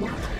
Yeah.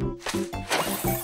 you